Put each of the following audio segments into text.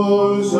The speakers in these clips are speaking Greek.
τους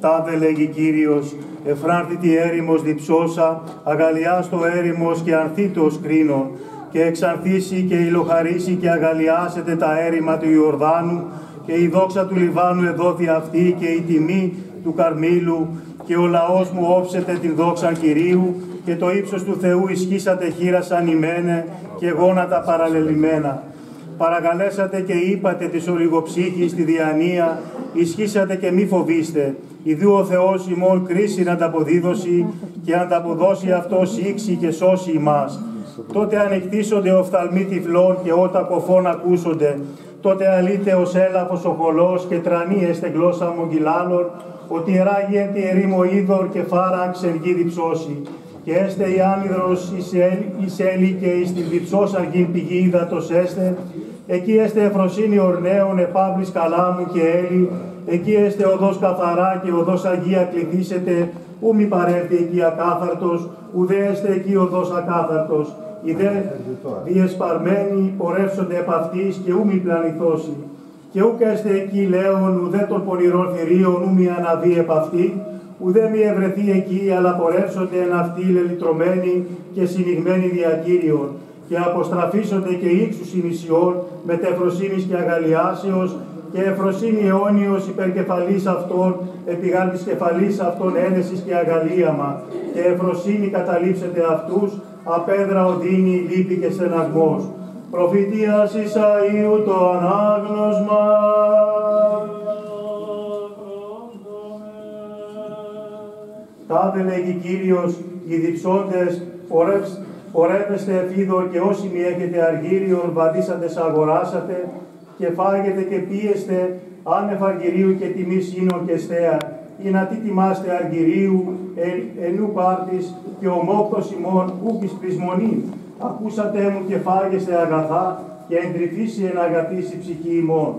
Τάδε λέγει Κύριος, εφράρτητη έρημος διψώσα, αγαλιάστο έρημος και ανθήτως κρίνων, και εξαρθήσει και υλοχαρίσει και αγαλιάσετε τα έρημα του Ιορδάνου, και η δόξα του Λιβάνου εδόθη αυτή και η τιμή του Καρμίλου, και ο λαός μου όψετε την δόξα Κυρίου, και το ύψος του Θεού ισχύσατε χείρασαν ημένε και γόνατα παραλελειμμένα. Παρακαλέσατε και είπατε της ολιγοψύχης στη διανία, ισχύσατε και μη φοβήστε. Ιδού ο Θεός ημών κρίση να ανταποδίδωσει και ανταποδώσει αυτός ήξη και σώσει ημάς. Τότε ανεκτήσονται οφθαλμοί τυφλών και ότα κοφών ακούσονται. Τότε αλείται ως έλαφος ο χολός και τρανεί εστε γλώσσα μογγυλάλων, ότι εράγει εν τη ερήμο είδωρ και φάρα ξεργή διψώσει. Και έστε η άνυδρος εις έλη και εις την διψώσαν γιν πηγή ύδατος έστε, εκεί έστε εφροσύνη ορναίων επάβλης καλάμου και έλλη, εκεί έστε οδός καθαρά και οδός αγία κληθήσετε, ου μη παρέλθει εκεί ακάθαρτος, ουδέ έστε εκεί οδός ακάθαρτος, οι δε διεσπαρμένοι πορεύσονται επ' αυτής και ου μη πλανηθώσει. Και ούκ έστε εκεί λέον ουδέ των πονηρών θηρίων ου μη αναβεί επ' αυτή, ουδέ μη ευρεθεί εκεί, αλλά πορεύσονται εν αυτή λελυτρωμένοι και συνηγμένοι δια Κύριον, και αποστραφίσονται και ύψους ημισιών, μετεφροσύνης και αγαλιάσεως, και εφροσύνη αιώνιος υπερκεφαλής αυτών, επιγάν της κεφαλής αυτών ένεσης και αγαλίαμα, και εφροσύνη καταλήψετε αυτούς, απέδρα οδύνη, λύπη και στεναγμός. Προφητείας Ισαΐου το ανάγνωσμα. Τάδε λέγει Κύριος, οι διψώντες πορεύς, πορεύεστε εφίδο και όσοι μη έχετε αργύριον βαδίσατε αγοράσατε και φάγετε και πίεστε άνευ αργυρίου και τιμής σύνων και στέα. Ή να τι τιμάστε αργυρίου εν, ενού πάρτης και ομόκτος ημών ούκης πρισμονή. Ακούσατε μου και φάγεστε αγαθά και εντρυφήσει εν αγαθής η ψυχή ημών.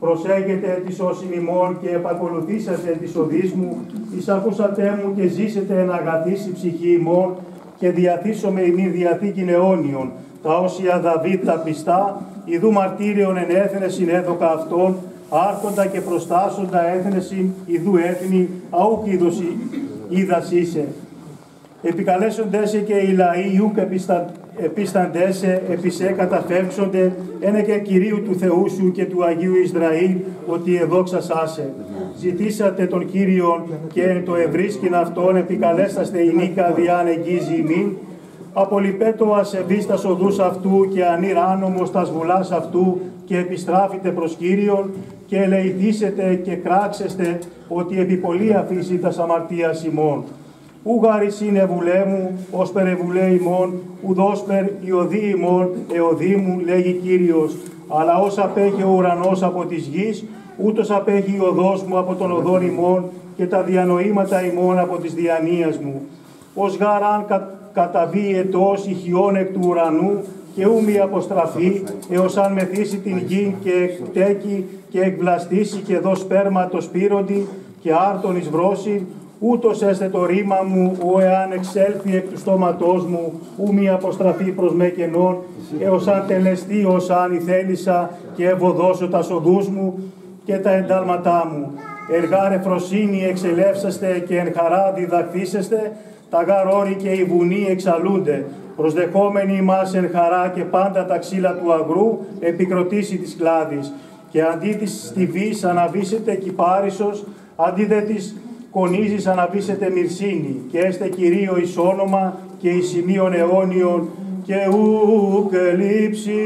Προσέγετε της όσην ημών και επακολουθήσατε της οδής μου, εισακούσατε μου και ζήσετε εν αγαθής η ψυχή ημών και διαθήσομαι ημί διαθήκην αιώνιον, τα όσια Δαβίδ τα πιστά, ιδού μαρτύριον εν έθνες συνέδοκα αυτών, άρχοντα και προστάσοντα έθνεση, ιδού έθνη, αούκ είδος είδας είσαι. Επικαλέσοντες και οι λαοί ιούκ επίσταντέσε, επισέ καταφεύξονται, ένα και Κυρίου του Θεού σου και του Αγίου Ισραήλ, ότι εδόξασάσε. Ζητήσατε τον Κύριον και το ευρίσκην αυτόν, επικαλέσταστε η νίκα διάν εγγύζει ημίν, απολυπέτω ασεβείς τα οδούς αυτού και ανήρ άνομος τας βουλάς αυτού και επιστράφητε προς Κύριον και ελεηθήσετε και κράξεστε ότι επιπολεί αφήσει τα αμαρτίας ημών. Ούγαρις είναι βουλέ μου, ως περεβουλέ ημών, ουδόσπερ η οδή ημών, εοδή μου, λέγει Κύριος, αλλά ως απέχει ο ουρανός από της γης, ούτως απέχει η οδός μου από τον οδόν ημών και τα διανοήματα ημών από της διανοίας μου. Ως γάραν κα, καταβεί ετός ηχιών εκ του ουρανού και ου μη αποστραφεί, έως αν μεθύσει την γη και εκτέκει και εκβλαστήσει και δω σπέρματος πύροντι και άρτον εις βρώσει, ούτως έστε το ρήμα μου, ο εάν εξέλθει εκ του στόματός μου, ου μη αποστραφεί προς με κενών, έως αν τελεστεί ως αν η θέλησα και ευωδώσω τα σοδούς μου και τα εντάλματά μου. Εργάρε φροσύνη εξελεύσαστε και εν χαρά διδαχθήσεστε, τα γαρόρι και οι βουνοί εξαλούνται. Προσδεχόμενοι μας εν χαρά και πάντα τα ξύλα του αγρού επικροτήσει της κλάδης. και αντί της στιβής αναβήσετε κυπάρισος, αντί δε της κονίζεις αναβήσετε μυρσίνη και έστε Κυρίω εις όνομα και εις σημείων αιώνιων και ουκ λείψει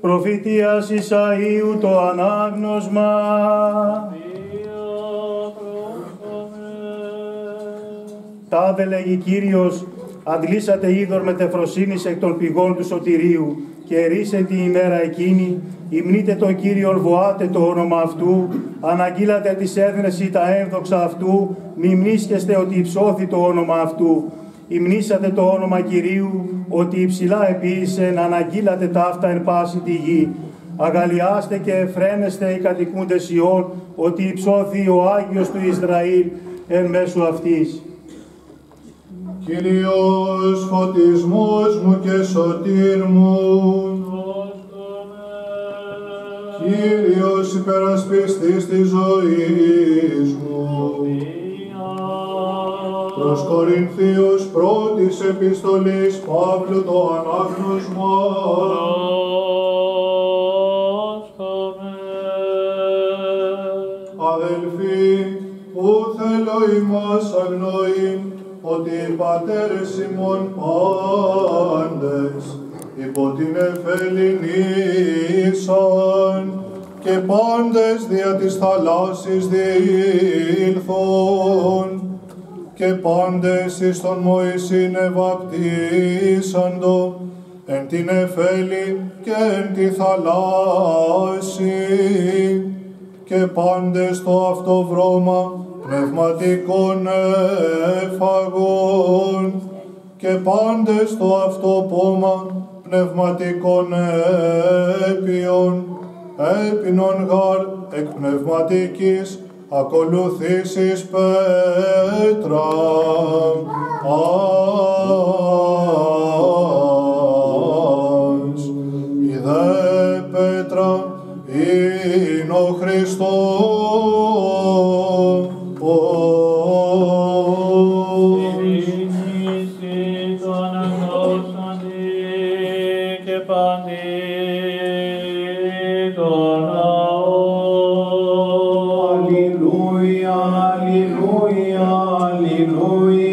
προφητείας Ισαΐου το ανάγνωσμα. Τάδε λέγει Κύριος, αντλήσατε είδωρ με τεφροσύνης εκ των πηγών του σωτηρίου και ρίσε την ημέρα εκείνη, υμνείτε τον Κύριον βοάτε το όνομα αυτού, αναγγείλατε τις έδνες ή τα ένδοξα αυτού, μνήσκεστε ότι υψώθη το όνομα αυτού. Υμνήσατε το όνομα Κυρίου, ότι υψηλά επίησε να αναγγείλατε ταύτα εν πάση τη γη. Αγαλιάστε και εφραίνεστε οι κατοικούντες Ιών, ότι υψώθη ο Άγιος του Ισραήλ εν μέσω αυτής. Κύριος φωτισμός μου και σωτήρ μου, Κύριος υπερασπιστής της ζωής μου. Προς Κορινθίους πρώτης επιστολής Παύλου το ανάγνωσμα. Αδελφοί, που θέλω ημάς αγνοήν, ότι οι πατέρες ημών πάντες υπό την εφελινήσαν και πάντες δια της θαλάσσης διήλθον. Και πάντες εις τον Μωυσήν ευαπτίσαντο εν την εφέλη και εν τη θαλάσση. Και πάντες το αυτό βρώμα πνευματικών έφαγων και πάντες το αυτό πόμα πνευματικών έπιων, έπινον γαρ εκ πνευματικής ακολουθήσεις πέτρα. Ας, η δε πέτρα είναι ο Χριστός. Hallelujah.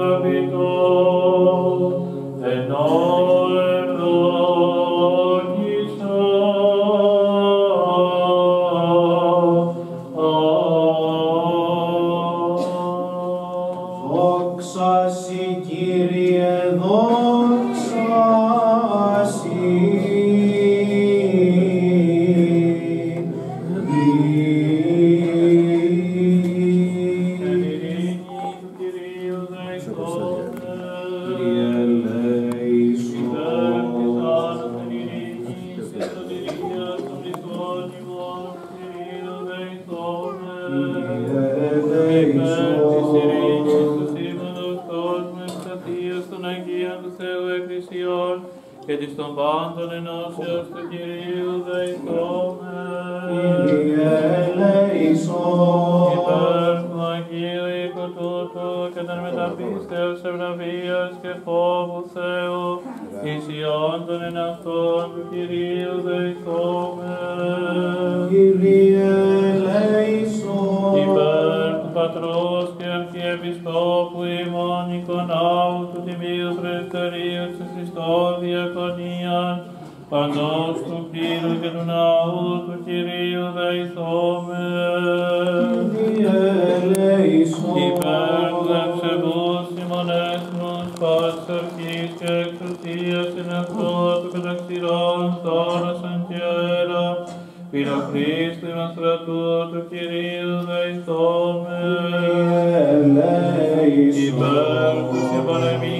Μου αγαπητός, ενώ Διακονίαν παντός του Κύριου και του Ναού του Κυρίου δεηθόμεν. Kyrie eleison. Υπέρ του ευσεβούς ημών έθνους πάσης αρχής και εξουσίας in αυτό του καταξηρών θόρασαν και αέρα πυροχρήστου ημών στρατού του Κυρίου δεηθόμεν. Υπέρ του συμπαρεμήσε και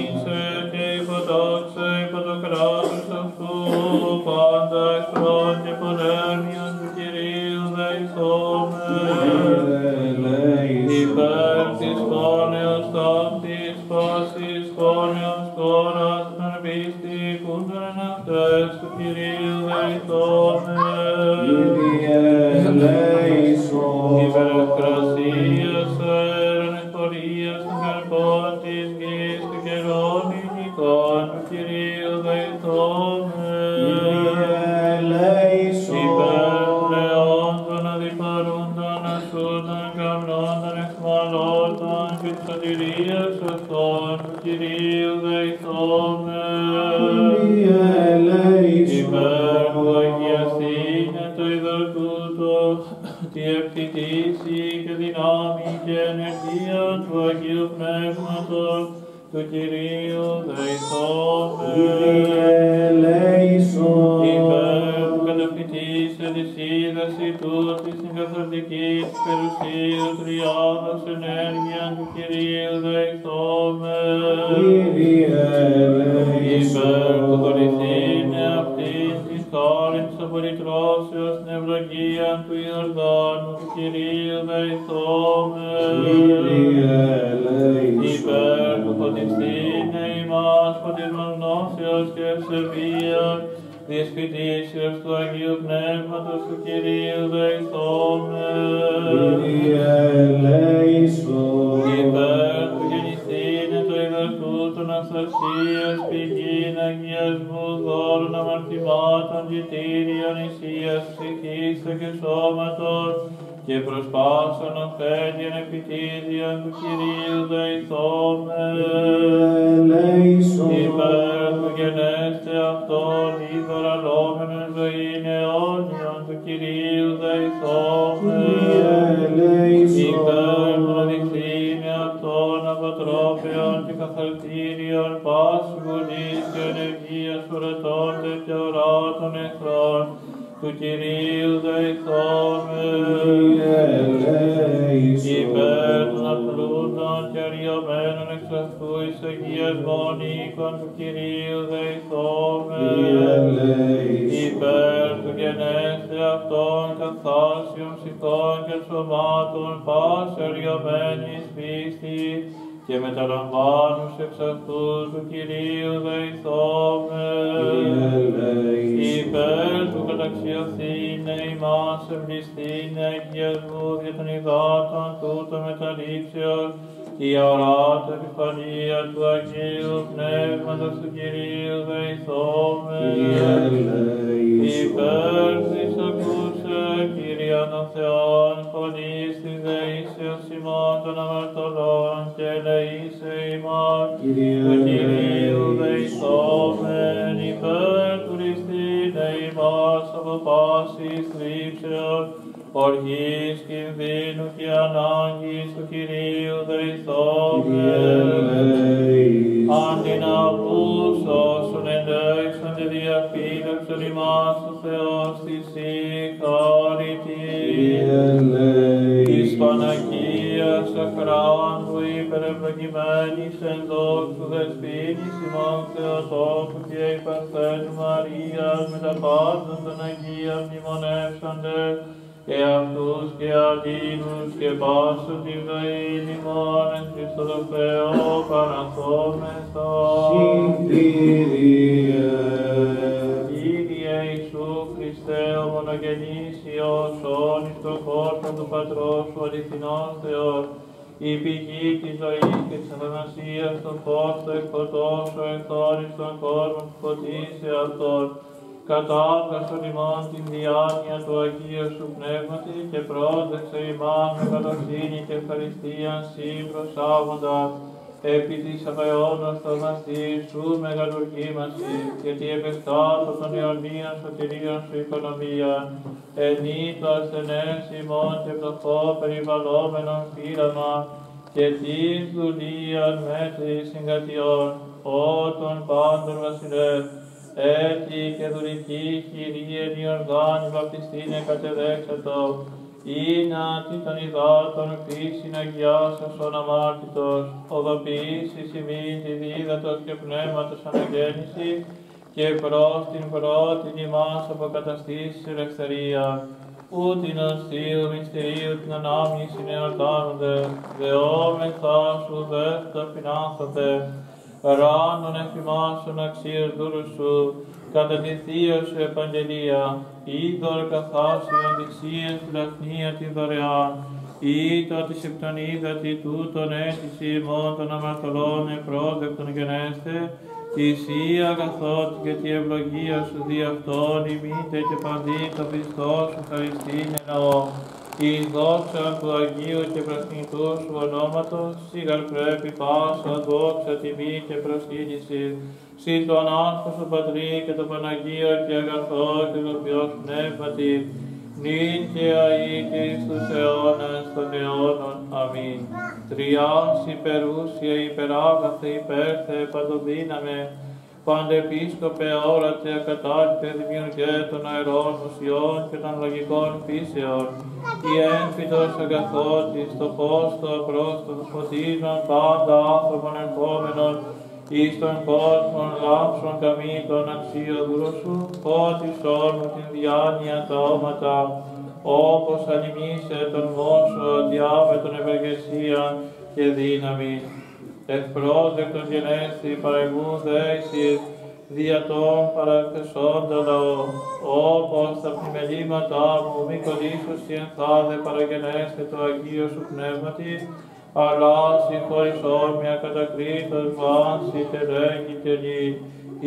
το είδωρ τούτο, τη ευθυτήση και δυνάμει και ενεργία του Αγίου Πνεύματος του Κυρίου δεηθόμεν. Υπέρ του καταφυτήσε της είδαση τούτης την καθολική της περιουσίας τριάδας ενέργεια του Κυρίου δεηθόμεν. Υπέρ χάριν της απολυτρώσεως την ευλογία του Ιορδάνου του Κυρίου δεηθόμεν. Υπέρ του φωτιστήνε ημάς φωτισμός γνώσεως και ευσεβίας διεσπιτήσεως του Αγίου Πνεύματος του Κυρίου δεηθόμεν. Υπέρ του γεννηθήνε το ιδρυτού των αυθαρσίας αμαρτημάτων γητήριων ισίας ψυχής και σώματος και προς πάσων ωφέλιων επιτίδιων του Κυρίου δεηθόμεν. Υπέρ του γενέστε αυτόν είδωρα λόμενον ζωήν αιώνιον του Κυρίου δεηθόμεν. Υπέρ του αδειχθήνε του υπερευλογημένης εν κατάβγασον ημών την διάνοια του Αγίου Σου Πνεύματι και πρόσδεξε ημάν με κατοχήνη και ευχαριστίαν Συ προσάγοντας, επί της απαιώνος θαυμαστή Σου μεγαλουργήμασι, γιατί επεκτάτω των αιωνίων σωτηρίων Σου οικονομία, ενή το ασθενές ημών και πτωχό περιβαλλόμενον φύλαμα, και της δουλείαν μέτρη συγκατιών, ό των πάντων βασιλεύ, έτη και δουλική χειρία οργάνη βαπτιστήνε κατεδέξατο, Ήνα τι των υδάτων φύσιν αγιάσας ον αμάρτητος, οδοποιήσεις ημίν τη δίδατος και πνεύματος αναγέννηση, και προς την πρώτην ημάς αποκαταστήσεις ελευθερία, ούτιν αστείου μυστηρίου την ανάμνηση νεορτάνονται, δεόμεθα σου δεύτα φινάνθρωπε, ράνων εφημάσων αξίες δούλου σου, κατά τη Θεία σου επαγγελία, είδωρ καθάσιον δυσίες λαχνία τη δωρεάν, ή το της επτονίδα τη τούτον αίτηση ημών των αμαρτωλών επρόδεκτον γενέστε, Εσύ αγαθότη και τη ευλογία σου δι' αυτόν ημίτε και παντή το Χριστό σου χαριστήν εννοώ. Η δόξα του Αγίου και πρασινητού σου ονόματος, σίγαρ πρέπει πάσα δόξα τιμή και προσκύνηση. Συ το ανάρχο σου Πατρί και το Παναγίο και αγαθό και το Θεός Πνεύματι, νυν και αεί και εις τους αιώνας των αιώνων. Αμήν. Τριάς υπερούσια, υπεράγαθε, υπέρθε, παντοδύναμε, παντεπίσκοπε όρατε, ακατάληπε, δημιουργέ των αερών ουσιών και των λογικών φύσεων, η έμφυτος αγαθότης, το φως, το απρόστατο, φωτίζον πάντα άνθρωπον ερχόμενων, εις τον κόσμο λάμψον καμήτων αξίοδουλο σου, φώτις όρμου την διάνοια τα όματα, όπως ανημίσε τον μόσο διάβετον ευεργεσία και δύναμη. Ευπρόσδεκτος γενέστη παρεμού δέησης, δια των παρακθεσόντα λαό, όπως τα πλημελήματά μου μη κολλήσους η ενθάδε παραγενέστε το Αγίο σου Πνεύματι, αλλά συγχωρείς όρμια κατακρίτως βάση τελέγη τελή,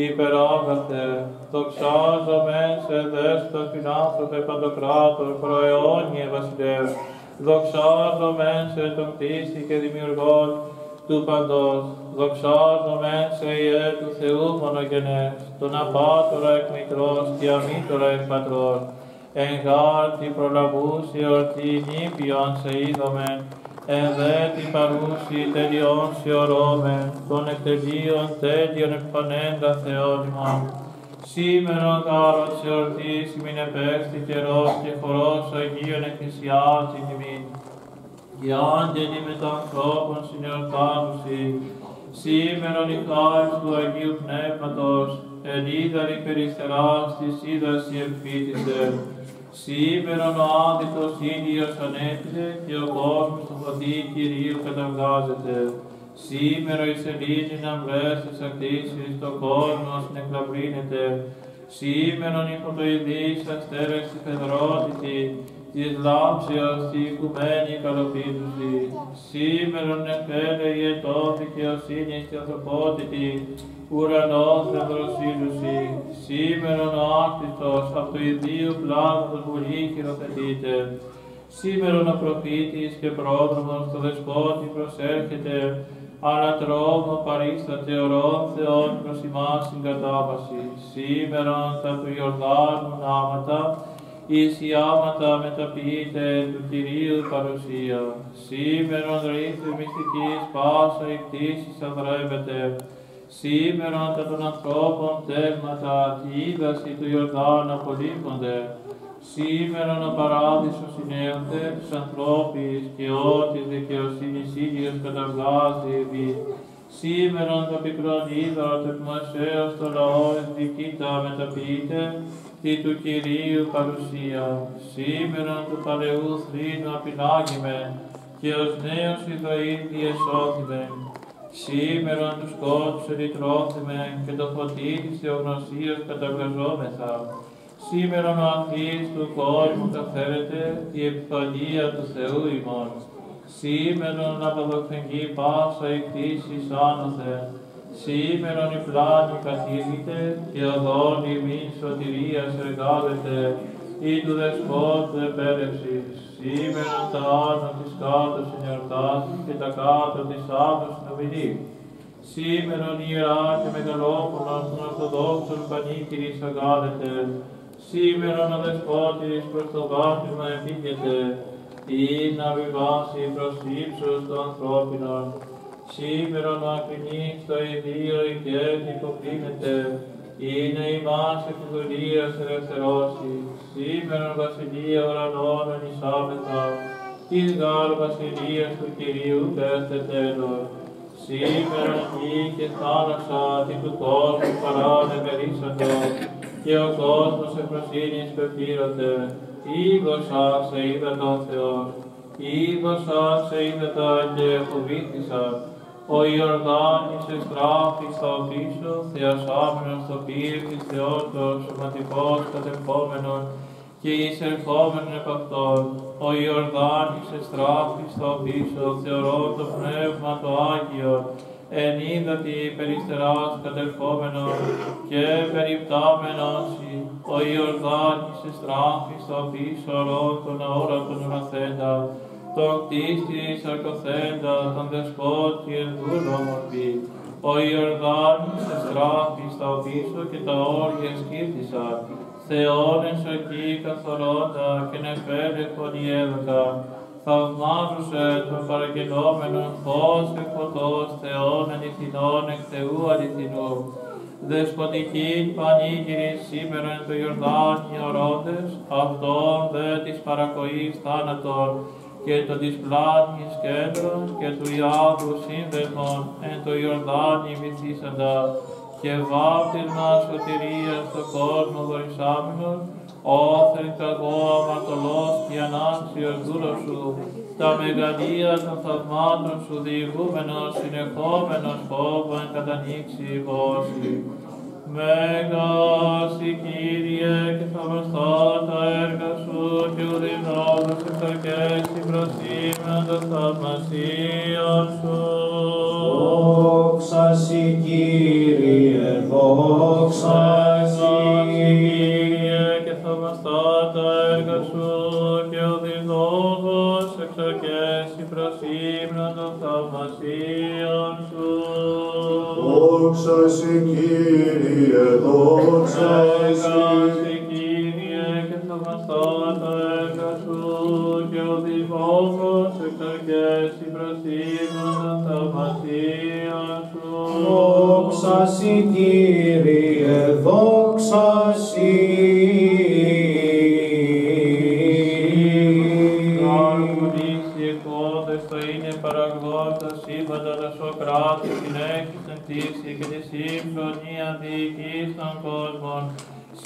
υπεράγαθε, δοξάζομεν σε δέστο φιλάνθρωπε παντοκράτορ, προαιώνιε βασιλεύς, δοξάζομεν σε τον κτίστη και δημιουργόν του παντός, δοξάζομεν σε Ιε του Θεού μονογενές, τον απάτορα εκ μικρός και αμήτωρα εκ πατρός, εν γάρτη προλαβούση ορτή νήπιον σε είδομεν, εν δε την παρούση τελειών σε ορώμεν, των εκτελείων τέλειων εκπανέντα Θεόν ημών. Σήμερον γάρος σε ορτής ημιν επέστη καιρός και χορός Αγίων εκκλησιάζει ημιν. Οι άγγελοι με των ανθρώπων συνεορτάνουσι, σήμερον η χάρις του Αγίου Πνεύματος, εν είδαρη περιστεράς της είδας η εμφύτησε. Σήμερον ο άδειτος ήλιος ανέτειλε και ο κόσμος του φωτί Κυρίου καταβγάζεται. Σήμερο η σελήνη να βρέσεις ακτήσεις, το κόσμο συνεκλαβρύνεται. Σήμερον η φωτοειδής αστέρες η πεδρότητη, της λάμψεως τη οικουμένη καλοπίτουση. Σήμερον εφέλε η ετών δικαιοσύνη και ανθρωπότητη, ουρανός ευρωσύλουση. Σήμερον ο άκτητος από το ιδίου πλάνος βουλή χειροθετείται. Σήμερον ο προφήτης και πρόδρομος το δεσπότη προσέρχεται, ανατρόμο παρίσταται ορών Θεών προς ημάς συγκατάβαση. Σήμερον τα του Ιορδάνου νάματα, εις οι άματα μεταποιείται του Κυρίου παρουσία. Σήμερον ρήθου μυστικής πάσα η κτήσης αδρεύεται. Σήμερον τα των ανθρώπων τέρματα τη είδαση του Ιορδάνου απολύπονται. Σήμερον ο παράδεισος συνέονται τους ανθρώπης και ό,τι δικαιοσύνης ίδιος καταβλάζει επί. Σήμερον το πικρόν είδωρο το εκμασέως το λαό ενδικήτα μεταποιείται τη του Κυρίου παρουσία. Σήμερον του παλαιού θρήνου απεινάγημε και ως νέος Ιδραήλ διεσώθημε. Σήμερον τους σκότους ερητρώθημε και το φωτί της θεογνωσίας καταυγαζόμεθα. Σήμερον ο ανθής του κόσμου καθαίρεται η επιφανία του Θεού ημών. Σήμερον αποδοξενική πάσα η κτήσης άνωθε. Σήμερον η πλάνη καθήλυτε και οδόν ημίν σωτηρίας εργάζεται ή του δεσπότου επέρευσης. Σήμερον τα άνω της κάτω συνεορτάσει και τα κάτω της άνω συνομιλεί. Σήμερον ιερά και μεγαλόπονος των Ορθοδόξων πανίκυρης αγάδεται. Σήμερον ο δεσπότης προς το βάπτισμα επίγεται ή να βιβάσει προς ύψος των ανθρώπινων. Σήμερον ο ακρινής το ιδίο ηγέτη υποκρίνεται, είναι η μάση της δουλείας ελευθερώσει. Σήμερον βασιλεία ουρανών ενισάμεθα, της γάρ βασιλείας του Κυρίου πέστε τέλος. Σήμερον γη και θάλασσα τι του κόσμου παράνε μερίσαντο, και ο κόσμος εφροσύνης πεπλήρωται. Ήγωσα σε είδα τον Θεό, ήγωσα σε είδα τα και φοβήθησα. Ο Ιορδάνης εστράφη στα πίσω, θεασάμενος στο πύρκη Θεότος, σωματικός κατεχόμενον, και εισερχόμενον επ' αυτόν. Ο Ιορδάνης εστράφη στα πίσω, θεωρώ το Πνεύμα το Άγιο, εν είδατη περιστεράς κατερχόμενον και περιπτάμενον σοι. Ο Ιορδάνης εστράφη στα πίσω, ορών τον αόρατον ουραθέντα, τον κτίστη σαρκοθέντα, τον δεσπότη εν δούλο μορφή. Ο Ιορδάνης εστράφη στα πίσω και τα όρια σκύρτησα, Θεόν εν σαρκή καθορώντα και νεφέρε χωριέδωκα, θαυμάζουσε τον παραγγελόμενον φως και φωτός Θεόν αληθινών εκ Θεού αληθινού. Δεσποτική πανήγυρης σήμερα εν το Ιορδάνη ορόντες, αυτόν δε της παρακοής θάνατον, και το της πλάνης κέντρον και του Ιάδου σύνδεσμον εν το Ιορδάνη βυθίσαντα, και βάπτισμα σωτηρίας στο κόσμο δορισάμενος, όθεν καγώ αμαρτωλός και ανάξιος δούλος σου, τα μεγαλεία των θαυμάτων σου διηγούμενος, συνεχόμενος φόβο εν κατανοίξει βόση. Μέγας η Κύριε και θαυμαστά τα έργα σου και ουδινόδος εξαρκές η προσήμεν των θαυμασίων σου. Δόξα σοι Κύριε, δόξα σοι. Κύριε και θαυμαστά τα έργα σου και οδηγόγος εξαρκές η προσήμεν των θαυμασίων σου. Δόξα σε Κύριε, δόξα σε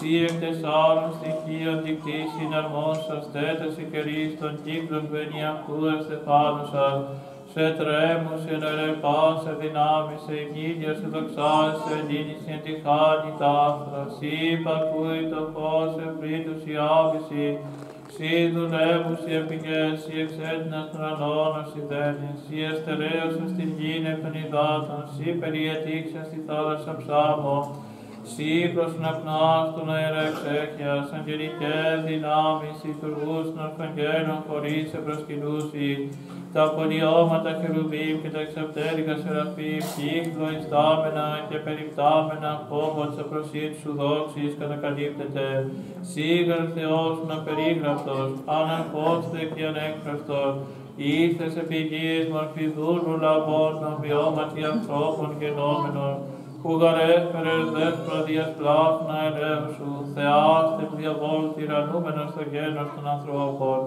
Σύ εκ τεσσάρων στοιχείων δικτύσιν αρμόσας τέτας ικερής των κύκλων του ενιαυτού εστεφάνουσας. Σε τρέμους, σε νερεπάς, σε δυνάμεις, σε εγκύλια, σε δοξάς, σε ελλήνης, σε τη χάνη τάφρα. Σύ υπακούει το φως, ευρύτους η άβηση. Σύ δουλεύους οι επικές, σύ εξέτεινας των αλώνων σιδένης, σύ εστερέωσας την γην εκ των υδάτων, σύ περιετήξας τη θάλασσα ψάμο, σύ προσναπνάς των αέρα εξέχειας, αγγελικές δυνάμεις, οι τουργούς των αρχαγγέλων χωρίς σε προσκυνούσι, τα πολιώματα χερουβίμ και τα εξαπτέρικα σεραφείμ, κύκλο ιστάμενα και περιπτάμενα, κόμμα της απροσύτης σου δόξης κατακαλύπτεται. Σίγαρ Θεός να περίγραφτος, αναρχώστε και ανέκφραστος, ήρθες επί γης μορφή δούλου λαμπών, να βιώματι ανθρώπων γενόμενων, που γαρέφερες δέσπρα διασπλάφνα ελέου σου, Θεάστε που διαβόλου τυραννούμενος στο γένος των ανθρώπων,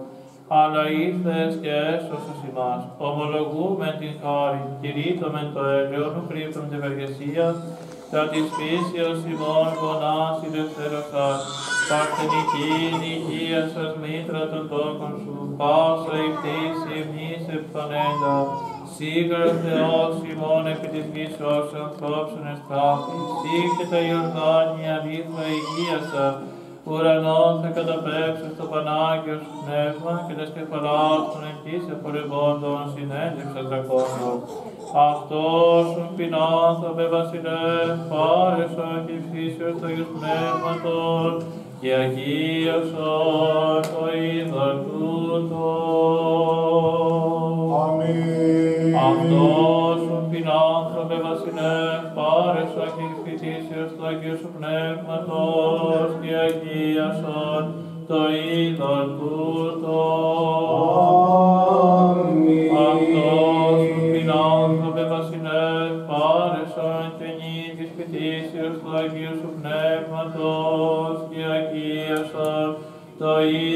αλλά ήρθες και έσωσες ημάς. Ομολογούμε την χάρη, κηρύττωμεν το έλεον, κρύπτωμεν την ευεργεσία, τα της φύσεως ημών γονάς ηλευθέρωσας, παρθενική υγεία σας μήτρα των τόκων σου, πάσα η κτήση εμνής επιφανέντα, Σίγαρο Θεός ημών επί της γης όσων ανθρώπων εστράφη, σύ και τα Ιορδάνια αλήθεια υγεία σας, ουρανόν θα καταπέψει στο Πανάγιο σου πνεύμα και τα σκεφαλάς των εκείς εφορευόντων συνέντευξα τρακόντων. Αυτός ο πεινάνθρωπε βασιλεύ, πάρεσον και φύσεως του Αγίου Πνεύματος και αγίωσον το είδωρ τούτο. Αμήν. Αυτός ο πεινάνθρωπε βασιλεύς, πάρεσον και φυτίσεως του Αγίου σου Πνεύματος και αγίασον το είδωρ τούτο. Αυτός ο πεινάνθρωπε βασιλεύς, πάρεσον και νίκης φυτίσεως του Αγίου σου Πνεύματος και αγίασον το είδωρ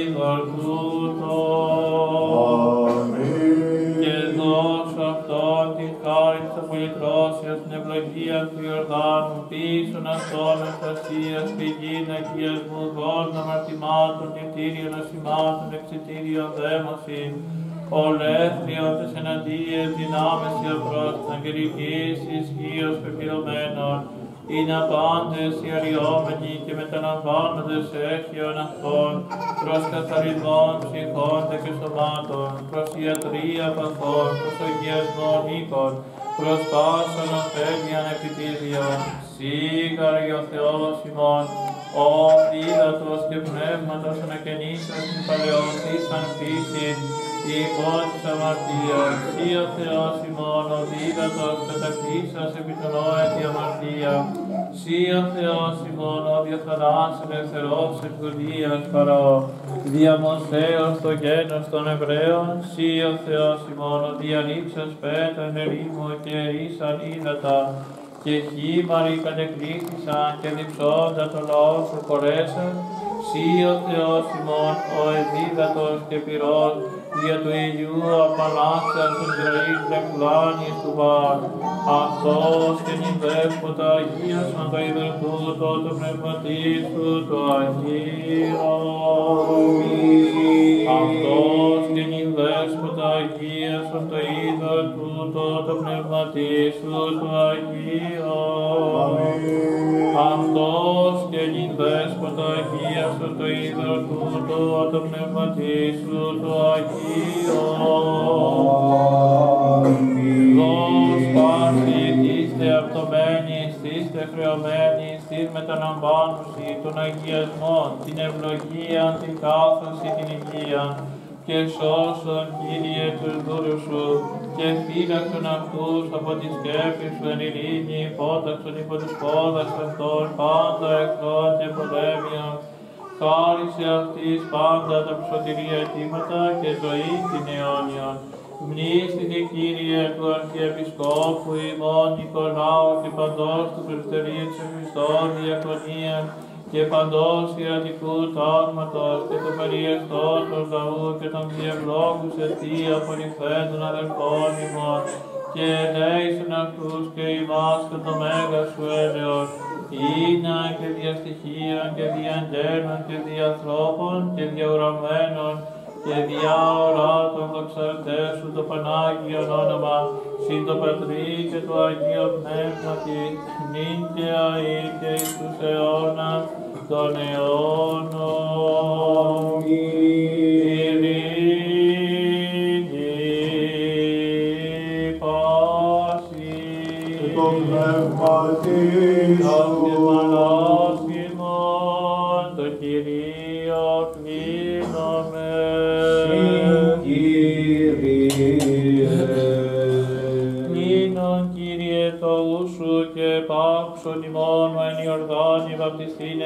χάρη της απολυτρώσεως, την ευλογία του Ιορδάνου, πίσων αυτών αστασίας και γήν αγιασμού, γόρν αμαρτημάτων, νητήριων ασημάτων, εξητήριων δέμωσιν, ολέθριον της εναντίες δυνάμεση προς την αγγελικής ισχύος πεπειρωμένων, είναι απάντες οι αριόμενοι και μεταλαμβάνοντες έχιον αυτών, προς καθαρισμόν ψυχών και σωμάτων, προς ιατρία παθών, προς αγιασμό νίκων, προς πάσον ωφέλιαν επιτήλιον, σίγαρη ο Θεός ημών, ο δίδατος και πνεύματος ανακαινήσας την παλαιοθήσαν φύσιν, η υπόν της αμαρτίας, ή ο Θεός ημών, ο δίδατος κατακτήσας επί τον όετη αμαρτία, Σύ ο Θεός ημών, ο διαφθαράς ελευθερός ευκολίας παρό, διαμοσέως το γένος των Εβραίων, Σύ ο Θεός ημών, ο διαλήψας πέτραν ερήμο και ίσαν ύδατα, και χήμαροι κατεκρίθησαν και διψώντα το λαό σου χωρέσαν, Σύ ο Θεός ημών, ο εδίδατος και πυρός, δια του ηλιού απαλλάξας των ζωής δεκλάνης του βάρ. Αυτός και νυν δέσποτα αγίασαν το είδωρ τούτο, το πνευματί σου το Αγίος. Αυτός και νυν δέσποτα αγίασαν το είδωρ τούτο, το πνευματί σου το Αγίος. Αυτός και νυν δέσποτα αγίασαν το είδωρ τούτο, το πνευματί σου το Αγίος. Δώσ' πάση είστε αυτομένοι, είστε χρεωμένοι, στις μεταλαμβάνουσι των αγιασμών, την ευλογία, την κάθωση, την υγεία, και σώσον, Κύριε, τους δούλους σου, και φύλαξον αυτούς από τη σκέπη σου εν ειρήνη, υπόταξον υπό τους πόδας αυτών, πάντα εχθρών και πολέμιων, χάρισε αυτής πάντα τα ψωτηρία αιτήματα και ζωή την αιώνιον. Μνήστητε Κύριε του Αρχιεπισκόπου ημών Νικολάου και παντός του Πρεστερίου της Χριστών Διακονία και παντός ιερατικού τάγματος και του περιεστών του λαού και των διευλόγους αιτίας πολυφέντων αδελφών ημών και ελέησον αυτούς και ημάς και το μέγα σου έλεος είναι και δια στοιχείων και δια αγγέλων και δια ανθρώπων και δια ουραμένων και διά οράτων δοξαρτές σου το Πανάγιον όνομα, συν το Πατρί και το Αγίο Πνεύματι, νυν και αεί και εις τους αιώνας των αιώνων.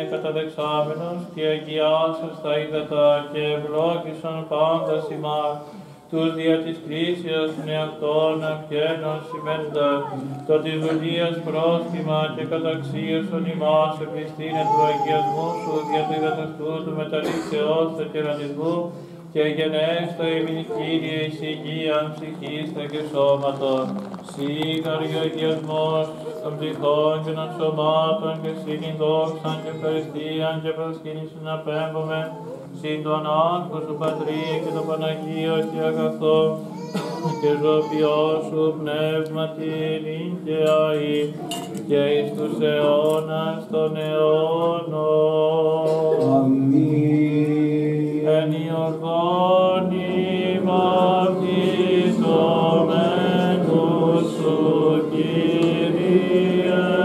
Καταδεξάμενος και αγιάσας τα ύδατα και ευλόγησον πάντα ημάς τους δια της κρίσεως νεαυτών αυγένων σημαίνοντα το της δουλείας πρόσχημα και καταξίωσον ημάς επιστήνε του αγιασμού σου δια του υδαταστού του μεταλήψεώς του κερανισμού και γενέστο ημιν Κύριε εις υγείαν ψυχίστα και σώματος, σίγαρη ο αγιασμός των ψυχών και των σωμάτων και σύνην δόξαν και ευχαριστίαν και προσκύνησον απέμπομε, συν τον άγχος του Πατρί και το Παναγίο και αγαθό και ζωπιό σου πνεύμα την ίγκαιαη και εις τους αιώνας των αιώνων. Αμήν. Εν η οργόνη βαπτιζομένου σου, Κύριε,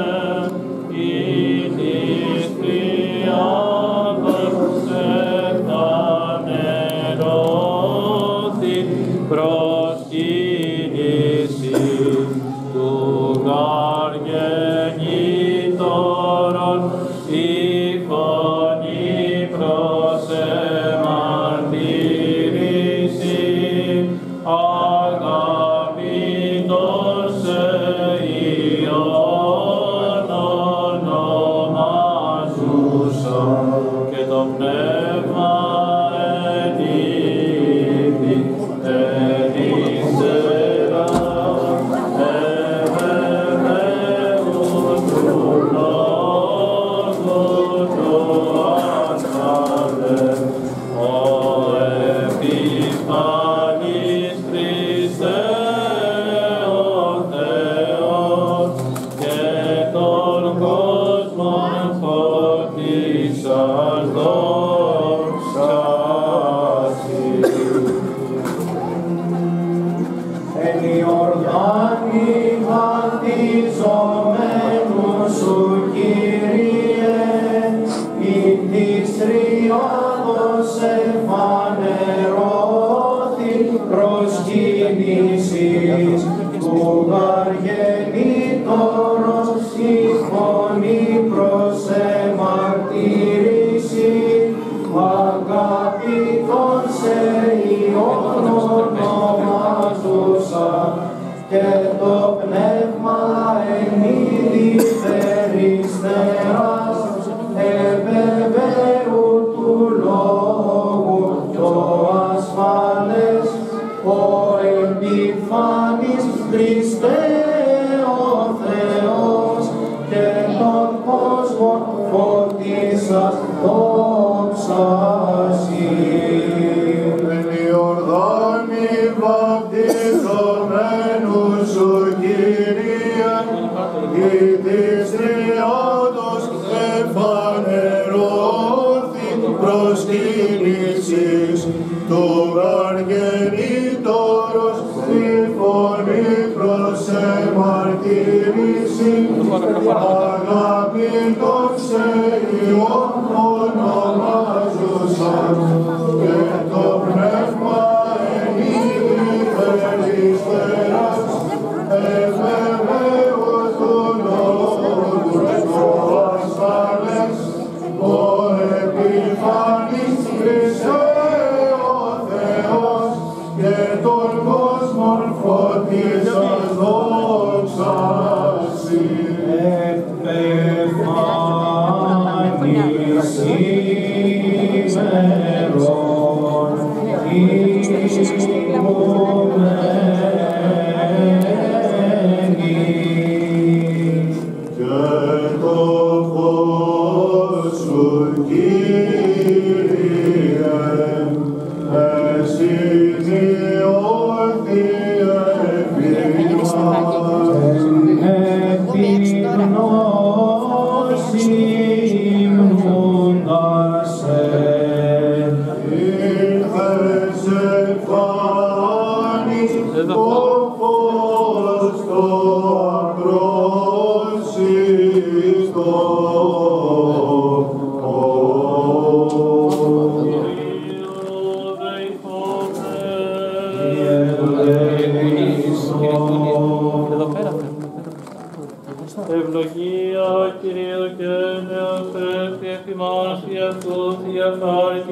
Ευλογία Κυρίου και Νέος Θεός εφημάς η αυτούς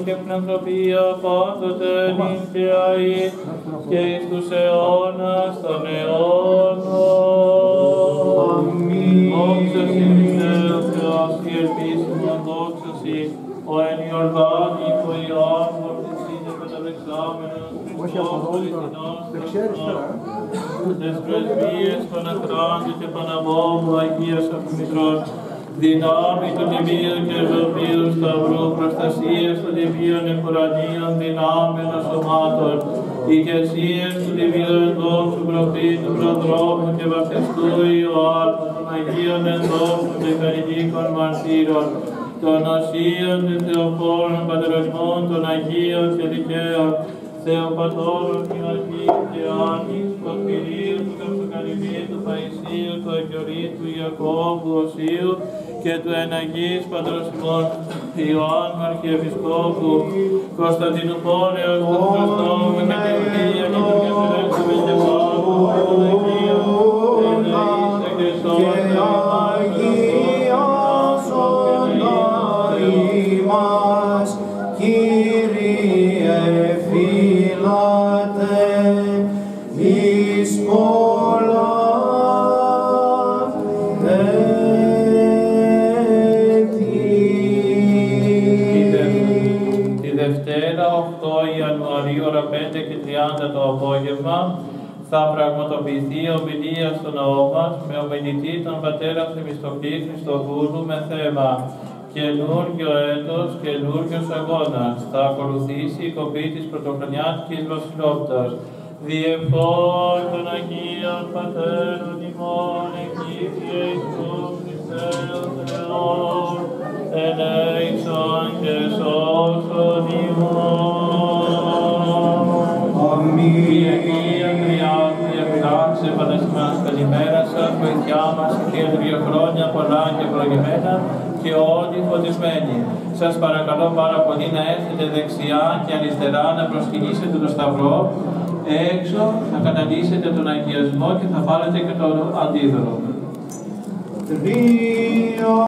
και πνευροπία πάντοτε νύχια εις και εις τους αιώνας των αιώνων. Αμήν. Δόξα Θεός και ελπίσουμε δόξα ο Αγία παρόντα, δεξιέρης τώρα. Τες πρεσβείες των ακράντων και παναμόμου Αγίας Αφημητρών, δυνάμει των Ιβίων και Ζωβίων Σταυρού, προστασίες των Ιβίων Εκουρανίων, δυνάμεων ασωμάτων, ηγεσίες του Ιβίων εντών του προφήτου προδρόμου και βαπτιστού Ιωάννου, των Αγίων εντών των Ιφερνίκων Μαρτύρων, των Ασίων και Θεοφόρων Πατερισμών, των Αγίων και Δικαίων, Θεοπατώρου την αρχή Ιωάννη, Πορφυρίου του Καυτοκαλυμίου, του Παϊσίου, του Αγιορείου, του Ιακώβου, Οσίου και του Εναγής Παντροσιμών Ιωάννου Αρχιεπισκόπου, Κωνσταντινού Πόλεως, του Χριστόμου, και την Υγεία και τον Κεφαλέξου Βελτεφόρου, του Αγίου πραγματοποιηθεί ομιλία στο ναό μας με ομιλητή τον πατέρα Θεμιστοκλή Χριστοδούλου με θέμα Καινούργιο έτος, καινούριος αγώνας. Θα ακολουθήσει η κοπή της πρωτοχρονιάτικης βασιλόπτας. Διευχών των Αγίων Πατέρων ημών, εγκύθιε Ιησού Χριστέ ο Θεός, ελέησον και σώσον ημών. Η Αγία Τριάδη, ευλάξε Πανεσμάς, καλημέρα σας, βοηθιά μας, και χρόνια πολλά και ευλογημένα και όλοι φωτισμένοι. Σας παρακαλώ πάρα πολύ να έρθετε δεξιά και αριστερά να προσκυνήσετε το Σταυρό, έξω να καταλύσετε τον αγιασμό και θα πάρετε και το αντίδωρο. Τρία